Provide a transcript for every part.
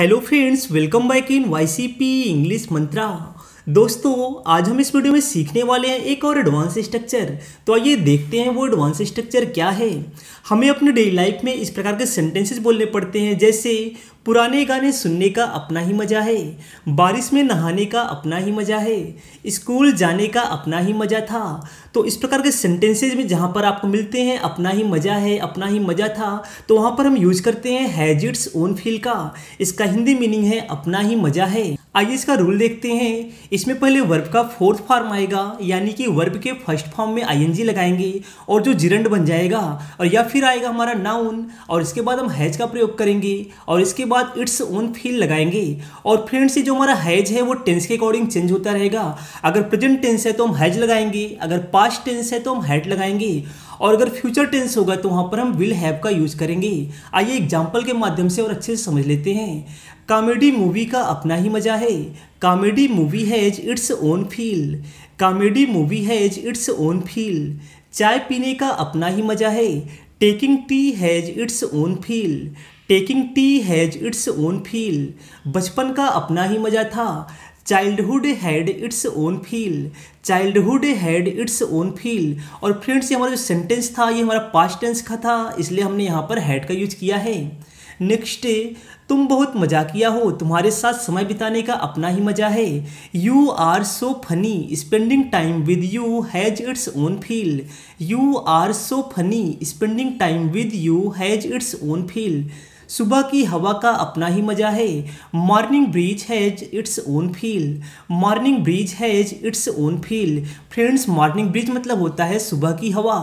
Hello friends, welcome back in YCP English Mantra. दोस्तों आज हम इस वीडियो में सीखने वाले हैं एक और एडवांस स्ट्रक्चर तो आइए देखते हैं वो एडवांस स्ट्रक्चर क्या है हमें अपने डेली लाइफ में इस प्रकार के सेंटेंसेस बोलने पड़ते हैं जैसे पुराने गाने सुनने का अपना ही मज़ा है बारिश में नहाने का अपना ही मज़ा है स्कूल जाने का अपना ही मज़ा था तो इस प्रकार के सेंटेंसेज में जहाँ पर आपको मिलते हैं अपना ही मज़ा है अपना ही मज़ा था तो वहाँ पर हम यूज करते हैं हैज इट्स ओन फील का इसका हिंदी मीनिंग है अपना ही मज़ा है आइए इसका रूल देखते हैं इसमें पहले वर्ब का फोर्थ फॉर्म आएगा यानी कि वर्ब के फर्स्ट फॉर्म में आईएनजी लगाएंगे और जो जिरंड बन जाएगा और या फिर आएगा हमारा नाउन और इसके बाद हम हैज का प्रयोग करेंगे और इसके बाद इट्स ओन फील लगाएंगे और फ्रेंड्स ये जो हमारा हैज है वो टेंस के अकॉर्डिंग चेंज होता रहेगा अगर प्रेजेंट टेंस है तो हम हैज लगाएंगे अगर पास्ट टेंस है तो हम हैड लगाएंगे और अगर फ्यूचर टेंस होगा तो वहाँ पर हम विल हैव का यूज करेंगे आइए एग्जाम्पल के माध्यम से और अच्छे से समझ लेते हैं कॉमेडी मूवी का अपना ही मजा है कॉमेडी मूवी है as its own feel comedy movie है एज इट्स ओन फील चाय पीने का अपना ही मज़ा है taking tea has its own feel taking tea has its own feel बचपन का अपना ही मज़ा था childhood had its own feel childhood had its own feel और फ्रेंड्स ये हमारा जो सेंटेंस था ये हमारा पास्ट टेंस का था इसलिए हमने यहाँ पर हैड का यूज किया है नेक्स्ट तुम बहुत मजाकिया हो तुम्हारे साथ समय बिताने का अपना ही मजा है you are so funny spending time with you has its own feel you are so funny spending time with you has its own feel सुबह की हवा का अपना ही मज़ा है morning breeze has its own feel morning breeze has its own feel friends morning breeze मतलब होता है सुबह की हवा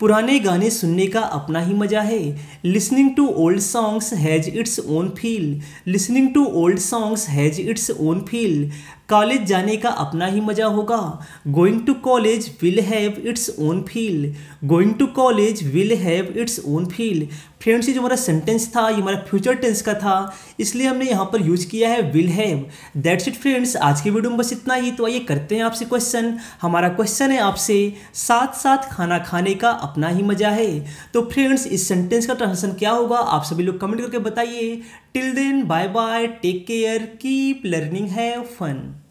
पुराने गाने सुनने का अपना ही मज़ा है listening to old songs has its own feel listening to old songs has its own feel college जाने का अपना ही मज़ा होगा going to college will have its own feel going to college will have its own feel friends ये जो हमारा sentence था ये हमारा फ्यूचर टेंस का था इसलिए हमने यहाँ पर यूज किया है will have that's it friends आज की वीडियो में बस इतना ही तो आइए करते हैं आपसे क्वेश्चन हमारा क्वेश्चन है आपसे साथ साथ खाना खाने का अपना ही मज़ा है तो फ्रेंड्स इस सेंटेंस का ट्रांसलेशन क्या होगा आप सभी लोग कमेंट करके बताइए till then bye bye take care keep learning have fun